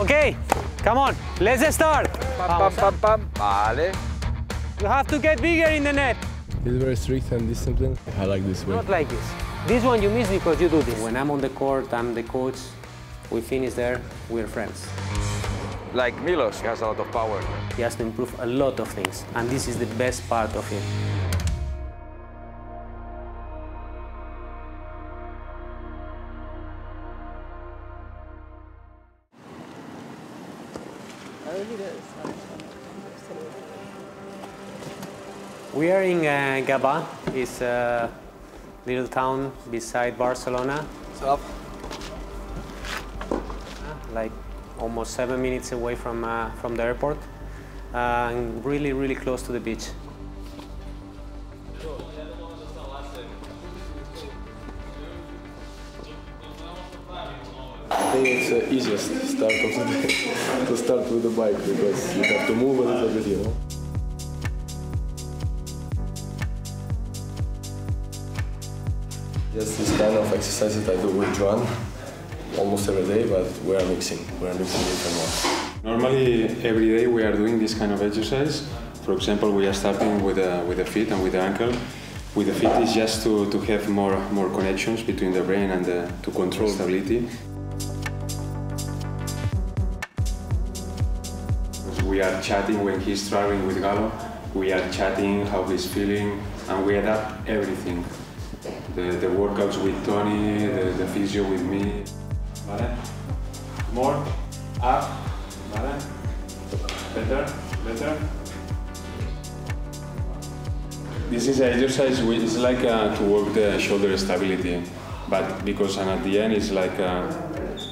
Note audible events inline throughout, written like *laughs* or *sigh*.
Okay, come on, let's start. Pam, pam, pam, pam. Vale. You have to get bigger in the net. He's very strict and disciplined. I like this way. Not like this. This one you miss because you do this. When I'm on the court, I'm the coach. We finish there, we're friends. Like Milos, he has a lot of power. He has to improve a lot of things, and this is the best part of it. We are in uh, Gavà. It's a little town beside Barcelona. What's up? like almost seven minutes away from, uh, from the airport, uh, and really, really close to the beach. I think it's the easiest start of the day to start with the bike because you have to move a little bit, you know. Yes, this kind of exercises I do with Joan almost every day, but we are mixing. We are mixing different ones. Normally, every day we are doing this kind of exercise. For example, we are starting with the, with the feet and with the ankle. With the feet is just to, to have more, more connections between the brain and the, to control stability. We are chatting when he's traveling with Galo. We are chatting how he's feeling, and we adapt everything. The, the workouts with Tony, the, the physio with me. Vale? More, up, vale? Better, better. This is an exercise which is like uh, to work the shoulder stability, but because and at the end it's like uh,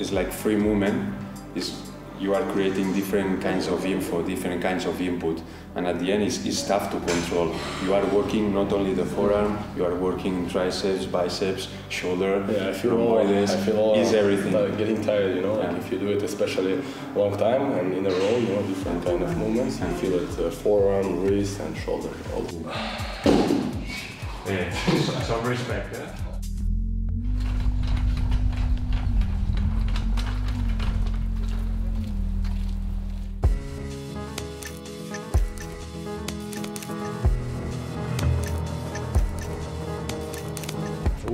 it's like free movement. It's, you are creating different kinds of info, different kinds of input, and at the end it's, it's tough to control. You are working not only the forearm, you are working triceps, biceps, shoulder, Yeah, I feel all, rhomboides, I feel all is everything. like getting tired, you know, like if you do it especially long time and in a row, you know, different kind of movements, you feel it uh, forearm, wrist and shoulder. All. Yeah, *laughs* some respect. Yeah?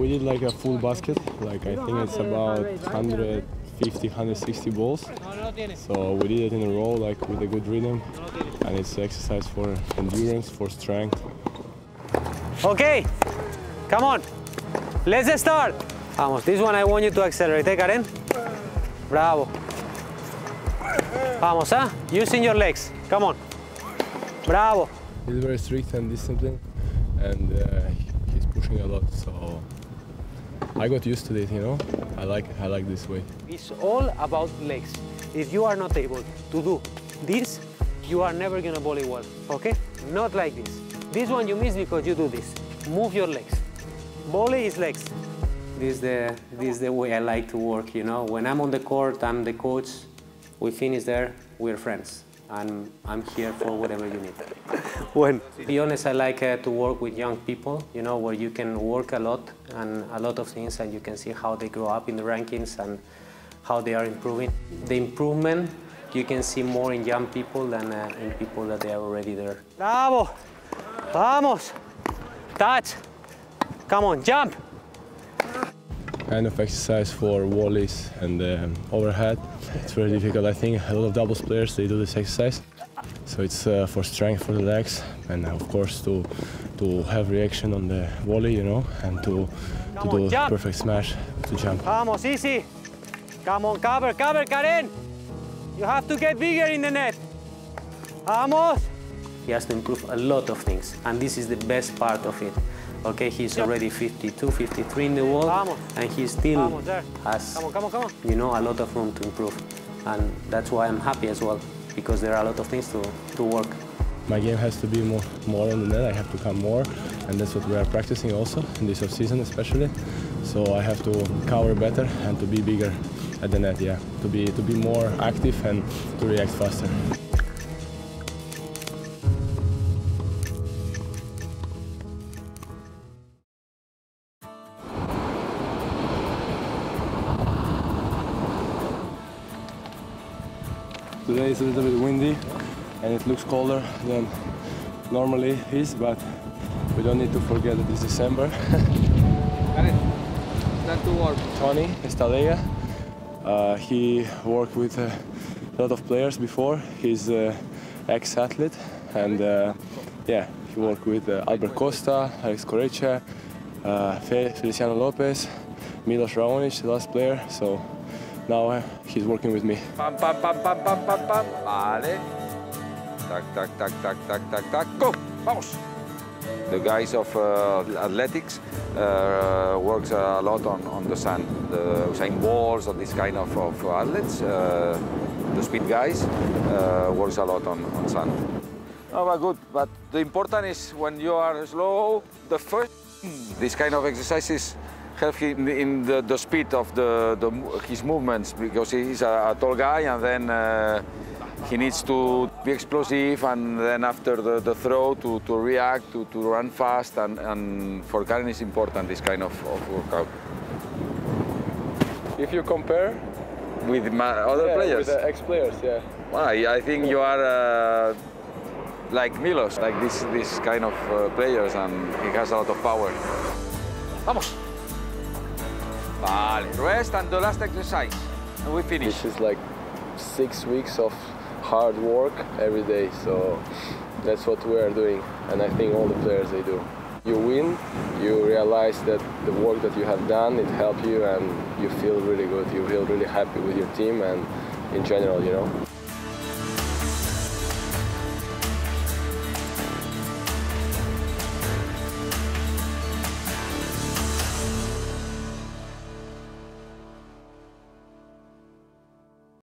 We did like a full basket, like I think it's about 150, 160 balls. So we did it in a row, like with a good rhythm, and it's exercise for endurance, for strength. Okay, come on, let's start. Vamos, this one I want you to accelerate, eh, Karen? Bravo. Vamos, huh? Using your legs. Come on. Bravo. He's very strict and disciplined, and uh, he's pushing a lot. So I got used to it, you know. I like I like this way. It's all about legs. If you are not able to do this, you are never gonna volley well, okay? Not like this. This one you miss because you do this. Move your legs. Volley is legs. This is the, this is the way I like to work, you know? When I'm on the court, I'm the coach. We finish there, we're friends. And I'm here for whatever you need. *laughs* when? To be honest, I like uh, to work with young people, you know, where you can work a lot and a lot of things and you can see how they grow up in the rankings and how they are improving. The improvement you can see more in young people than uh, in people that they are already there. Bravo! Vamos! Touch! Come on, jump! Kind of exercise for volleys and um, overhead. It's very difficult. I think a lot of doubles players they do this exercise. So it's uh, for strength for the legs and of course to to have reaction on the volley, you know, and to to on, do jump. perfect smash to jump. Vamos, easy! Come on, cover, cover, Karen! You have to get bigger in the net. Vamos! He has to improve a lot of things, and this is the best part of it. Okay, he's already 52, 53 in the world, Vamos. and he still Vamos, there. has, Come on, come on, come on. you know, a lot of room to improve. And that's why I'm happy as well, because there are a lot of things to, to work. My game has to be more, more on the net. I have to come more, and that's what we are practicing also in this off-season especially. So I have to cover better and to be bigger at the net. Yeah, to be to be more active and to react faster. Today it's a little bit windy and it looks colder than normally is, but we don't need to forget that it's December. Not too warm. Tony Estalella, uh, he worked with a lot of players before. He's uh, ex-athlete and uh, yeah, he worked with uh, Albert Costa, Alex Corretja, uh, Feliciano Lopez, Milos Raonic, the last player. So now uh, he's working with me. Vale. Go! Vamos! The guys of uh, athletics uh, works a lot on, on the sand. The Usain Bolts or this kind of, of athletes, uh, the speed guys, uh, works a lot on, on sand. Oh, but good. But the important is when you are slow, the first, this kind of exercises help him in the, the speed of the, the, his movements because he's a, a tall guy and then uh, he needs to be explosive and then after the, the throw to, to react, to, to run fast and, and for Karen is important this kind of, of workout. If you compare With my other yeah, players, with the ex-players, yeah. I, I think you are uh, like Milos, like this, this kind of uh, players and he has a lot of power. Vamos! Vale, rest and the last exercise. And we finish. This is like six weeks of hard work every day, so that's what we are doing, and I think all the players they do. You win, you realize that the work that you have done it helped you, and you feel really good. You feel really happy with your team and in general, you know.